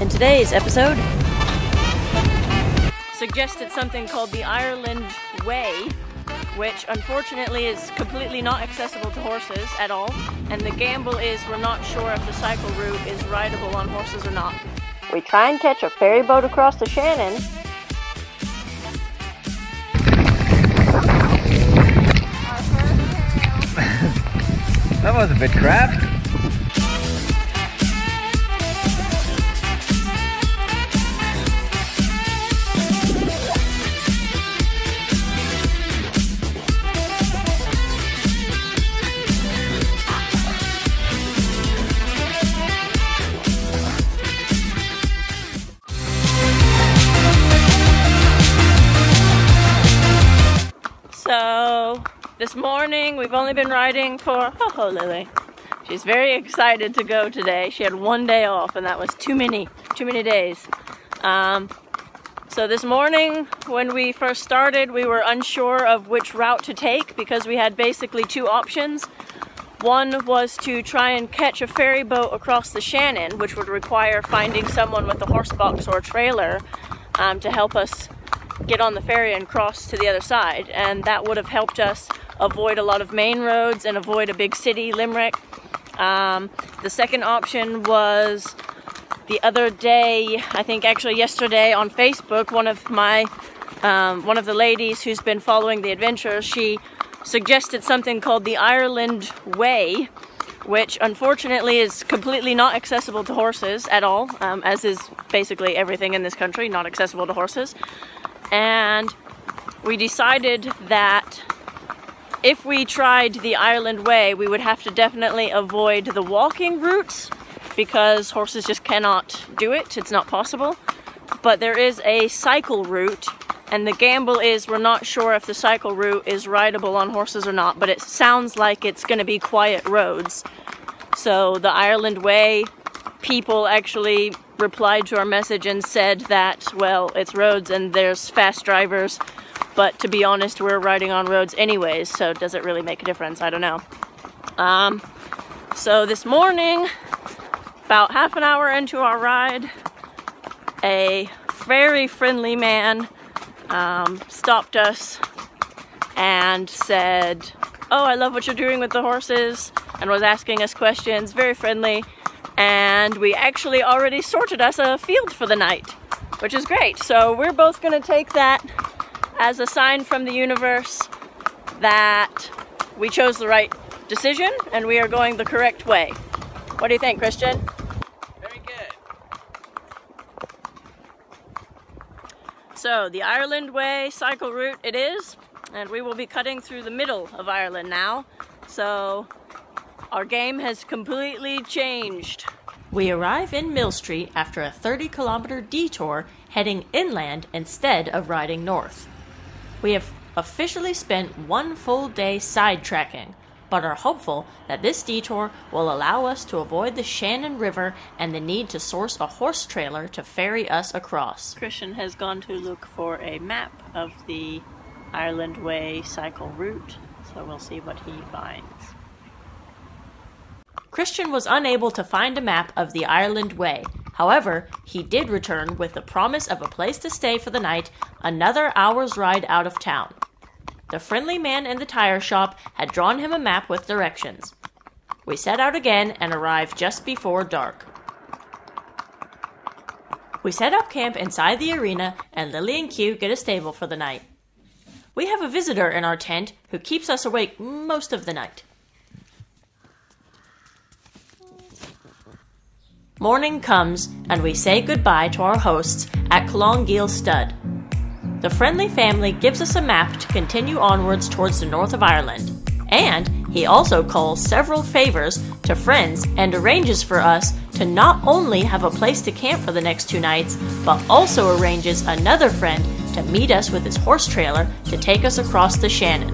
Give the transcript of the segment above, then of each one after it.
In today's episode, suggested something called the Ireland Way, which unfortunately is completely not accessible to horses at all. And the gamble is we're not sure if the cycle route is rideable on horses or not. We try and catch a ferry boat across the Shannon. That was a bit crap. So this morning we've only been riding for oh, oh Lily. She's very excited to go today. She had one day off and that was too many, too many days. Um, so this morning when we first started we were unsure of which route to take because we had basically two options. One was to try and catch a ferry boat across the Shannon, which would require finding someone with a horse box or a trailer um, to help us get on the ferry and cross to the other side. And that would have helped us avoid a lot of main roads and avoid a big city, Limerick. Um, the second option was the other day, I think actually yesterday on Facebook, one of my, um, one of the ladies who's been following the adventure, she suggested something called the Ireland Way, which unfortunately is completely not accessible to horses at all, um, as is basically everything in this country, not accessible to horses. And we decided that if we tried the Ireland Way, we would have to definitely avoid the walking routes because horses just cannot do it. It's not possible. But there is a cycle route, and the gamble is we're not sure if the cycle route is rideable on horses or not, but it sounds like it's going to be quiet roads. So the Ireland Way people actually replied to our message and said that, well, it's roads and there's fast drivers, but to be honest, we're riding on roads anyways, so does it really make a difference? I don't know. Um, so this morning, about half an hour into our ride, a very friendly man um, stopped us and said, Oh, I love what you're doing with the horses, and was asking us questions, very friendly. And we actually already sorted us a field for the night, which is great. So we're both going to take that as a sign from the universe that we chose the right decision and we are going the correct way. What do you think, Christian? Very good. So, the Ireland Way cycle route it is, and we will be cutting through the middle of Ireland now. So, our game has completely changed. We arrive in Mill Street after a 30 kilometer detour heading inland instead of riding north. We have officially spent one full day sidetracking, but are hopeful that this detour will allow us to avoid the Shannon River and the need to source a horse trailer to ferry us across. Christian has gone to look for a map of the Ireland Way cycle route, so we'll see what he finds. Christian was unable to find a map of the Ireland Way. However, he did return with the promise of a place to stay for the night, another hour's ride out of town. The friendly man in the tire shop had drawn him a map with directions. We set out again and arrived just before dark. We set up camp inside the arena, and Lily and Q get a stable for the night. We have a visitor in our tent who keeps us awake most of the night. Morning comes, and we say goodbye to our hosts at Clongeel Stud. The friendly family gives us a map to continue onwards towards the north of Ireland, and he also calls several favors to friends and arranges for us to not only have a place to camp for the next two nights, but also arranges another friend to meet us with his horse trailer to take us across the Shannon.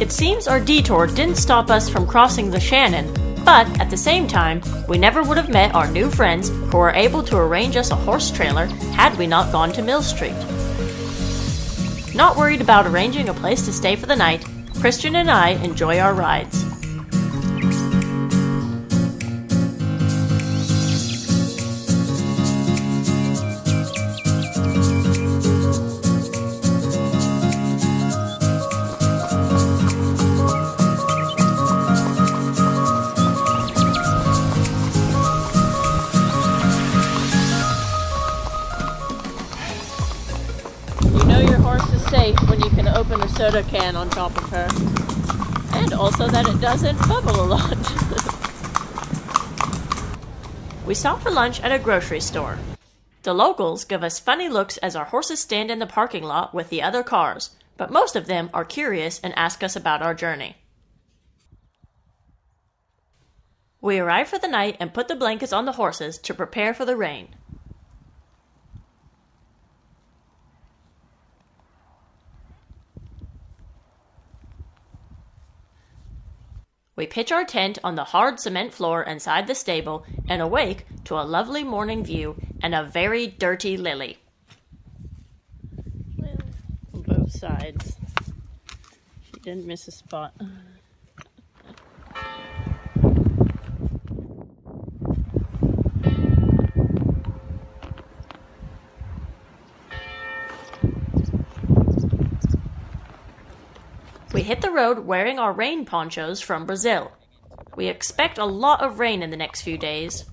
It seems our detour didn't stop us from crossing the Shannon, but at the same time, we never would have met our new friends who were able to arrange us a horse trailer had we not gone to Mill Street. Not worried about arranging a place to stay for the night, Christian and I enjoy our rides. Soda can on top of her. And also that it doesn't bubble a lot. we stop for lunch at a grocery store. The locals give us funny looks as our horses stand in the parking lot with the other cars, but most of them are curious and ask us about our journey. We arrive for the night and put the blankets on the horses to prepare for the rain. We pitch our tent on the hard cement floor inside the stable and awake to a lovely morning view and a very dirty lily. Both sides. She didn't miss a spot. Hit the road wearing our rain ponchos from Brazil. We expect a lot of rain in the next few days.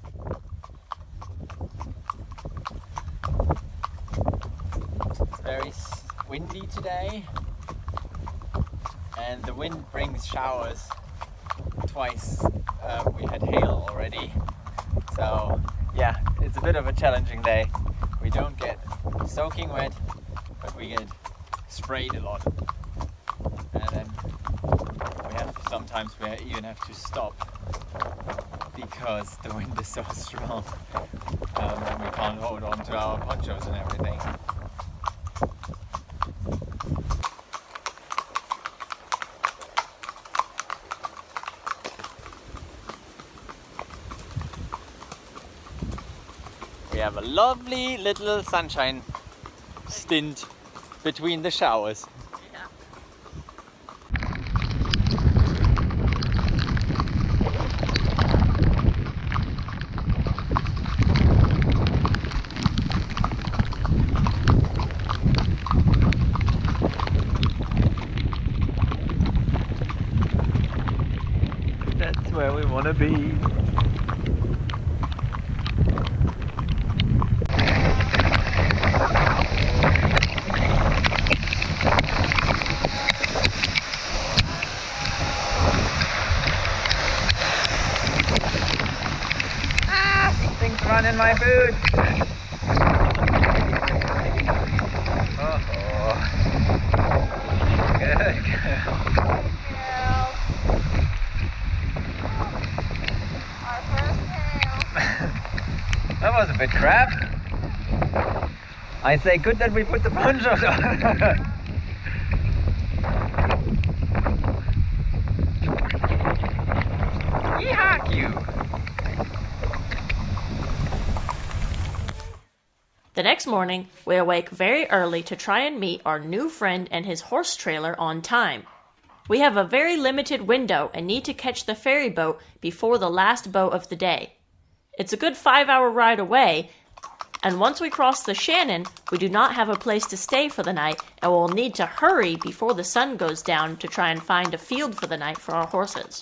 Very windy today, and the wind brings showers. Twice uh, we had hail already, so yeah, it's a bit of a challenging day. We don't get soaking wet, but we get sprayed a lot, and then we we even have to stop because the wind is so strong, um, and we can't hold on to our ponchos and everything. We have a lovely little sunshine stint between the showers. That's to be. Things run in my boots. Oh, good. good. That was a bit crap. I say good that we put the ponchos on. The next morning, we awake very early to try and meet our new friend and his horse trailer on time. We have a very limited window and need to catch the ferry boat before the last boat of the day. It's a good five hour ride away, and once we cross the Shannon, we do not have a place to stay for the night and we'll need to hurry before the sun goes down to try and find a field for the night for our horses.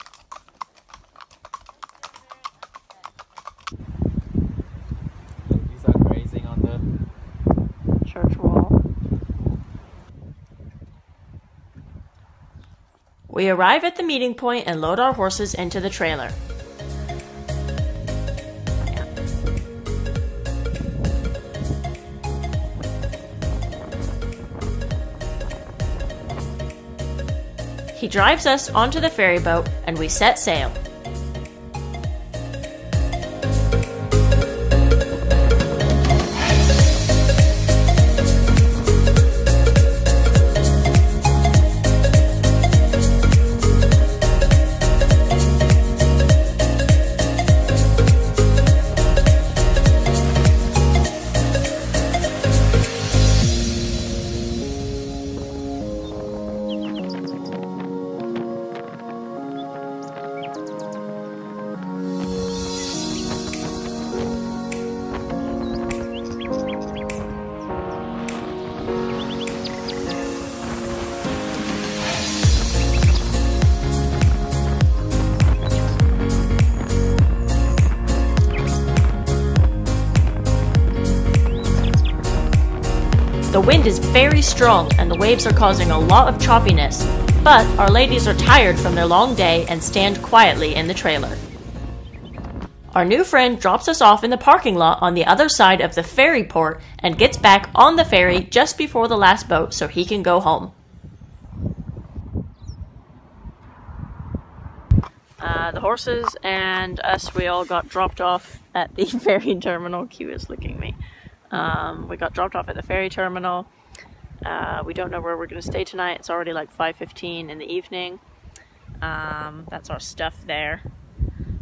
These are grazing on the church wall. We arrive at the meeting point and load our horses into the trailer. Drives us onto the ferry boat and we set sail. The wind is very strong and the waves are causing a lot of choppiness, but our ladies are tired from their long day and stand quietly in the trailer. Our new friend drops us off in the parking lot on the other side of the ferry port and gets back on the ferry just before the last boat so he can go home. Uh, the horses and us, we all got dropped off at the ferry terminal. Q is looking me. Um, we got dropped off at the ferry terminal. Uh, we don't know where we're going to stay tonight. It's already like 5.15 in the evening. Um, that's our stuff there.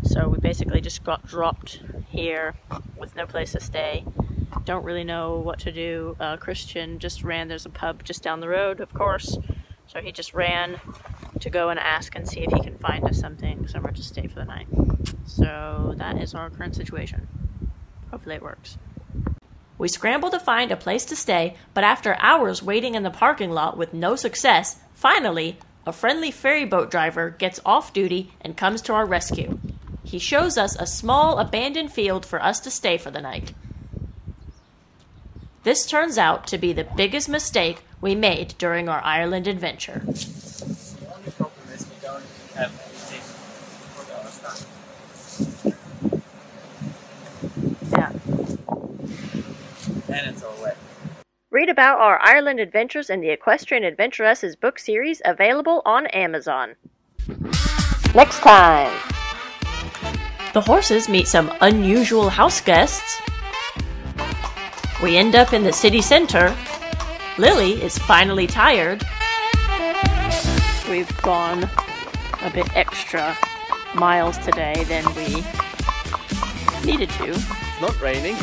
So we basically just got dropped here with no place to stay. Don't really know what to do. Uh, Christian just ran. There's a pub just down the road, of course. So he just ran to go and ask and see if he can find us something, somewhere to stay for the night. So that is our current situation. Hopefully it works. We scramble to find a place to stay, but after hours waiting in the parking lot with no success, finally, a friendly ferry boat driver gets off duty and comes to our rescue. He shows us a small abandoned field for us to stay for the night. This turns out to be the biggest mistake we made during our Ireland adventure. The only problem is we don't have anything for our stuff. Yeah. And it's all wet. Read about our Ireland adventures in the Equestrian Adventuresses book series available on Amazon. Next time. The horses meet some unusual house guests. We end up in the city center. Lily is finally tired. We've gone a bit extra miles today than we needed to. It's not raining.